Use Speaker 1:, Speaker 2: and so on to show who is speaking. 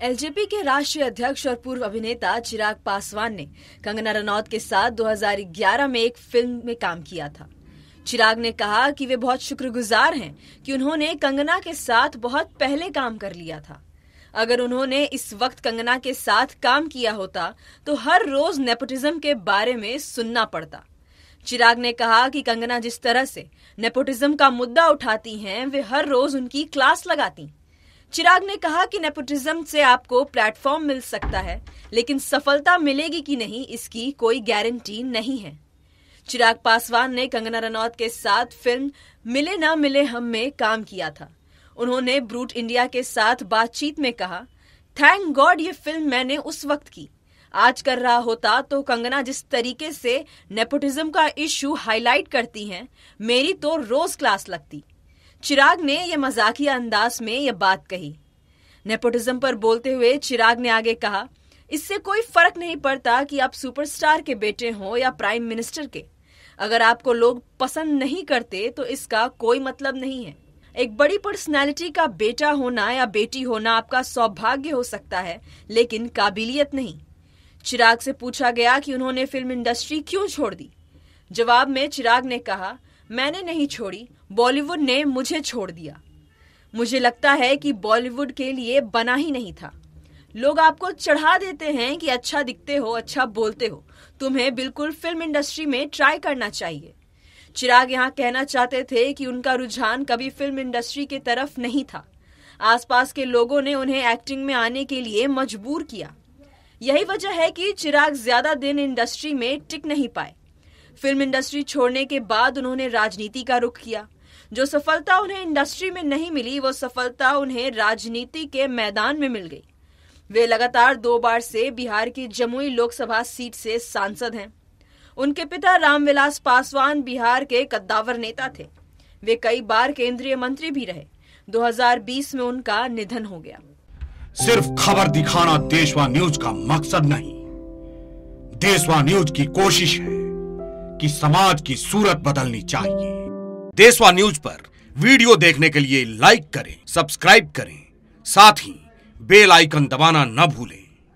Speaker 1: LJP के राष्ट्रीय अध्यक्ष और पूर्व अभिनेता चिराग पासवान ने कंगना रनौत के साथ 2011 में एक फ़िल्म में काम किया था। चिराग ने कहा कि वे बहुत शुक्रगुजार हैं कि उन्होंने कंगना के साथ बहुत पहले काम कर लिया था। अगर उन्होंने इस वक्त कंगना के साथ काम किया होता तो हर रोज नेपोटिज्म के बारे में सुनना पड़ता। चिराग ने कहा कि कंगना जिस तरह से नेपोटिज्म का मुद्दा उठाती हैं, वे हर रोज उनकी क्लास लगाती। चिराग ने कहा कि नेपोटिज्म से आपको प्लेटफॉर्म मिल सकता है, लेकिन सफलता मिलेगी कि नहीं, इसकी कोई गारंटी नहीं है। चिराग पासवान ने कंगना रनौत के साथ फ़िल्म मिले ना मिले हम में काम किया था। उन्होंने ब्रूट इंडिया के साथ बातचीत में कहा थैंक गॉड ये फ़िल्म मैंने उस वक्त की। आज कर रहा होता तो कंगना जिस तरीके से नेपोटिज्म का इश्यू हाईलाइट करती हैं, मेरी तो रोज क्लास लगती। चिराग ने यह मजाकिया अंदाज में यह बात कही। नेपोटिज्म पर बोलते हुए चिराग ने आगे कहा, इससे कोई फ़र्क नहीं पड़ता कि आप सुपरस्टार के बेटे हो या प्राइम मिनिस्टर के। अगर आपको लोग पसंद नहीं करते तो इसका कोई मतलब नहीं है। एक बड़ी पर्सनैलिटी का बेटा होना या बेटी होना आपका सौभाग्य हो सकता है, लेकिन काबिलियत नहीं। चिराग से पूछा गया कि उन्होंने फ़िल्म इंडस्ट्री क्यों छोड़ दी? जवाब में चिराग ने कहा, मैंने नहीं छोड़ी बॉलीवुड ने मुझे छोड़ दिया। मुझे लगता है कि बॉलीवुड के लिए बना ही नहीं था। लोग आपको चढ़ा देते हैं कि अच्छा दिखते हो अच्छा बोलते हो। तुम्हें बिल्कुल फ़िल्म इंडस्ट्री में ट्राई करना चाहिए। चिराग यहाँ कहना चाहते थे कि उनका रुझान कभी फ़िल्म इंडस्ट्री की तरफ़ नहीं था। आसपास के लोगों ने उन्हें एक्टिंग में आने के लिए मजबूर किया। यही वजह है कि चिराग ज़्यादा दिन इंडस्ट्री में टिक नहीं पाए। फ़िल्म इंडस्ट्री छोड़ने के बाद उन्होंने राजनीति का रुख किया। जो सफलता उन्हें इंडस्ट्री में नहीं मिली, वो सफलता उन्हें राजनीति के मैदान में मिल गई। वे लगातार दो बार से बिहार की जमुई लोकसभा सीट से सांसद हैं। उनके पिता रामविलास पासवान बिहार के कद्दावर नेता थे। वे कई बार केंद्रीय मंत्री भी रहे। 2020 में उनका निधन हो गया।
Speaker 2: सिर्फ़ खबर दिखाना देशवा न्यूज़ का मकसद नहीं। देशवा न्यूज़ की कोशिश है कि समाज की सूरत बदलनी चाहिए। देशवा न्यूज़ पर वीडियो देखने के लिए लाइक करें, सब्सक्राइब करें। साथ ही बेल आइकन दबाना न भूलें।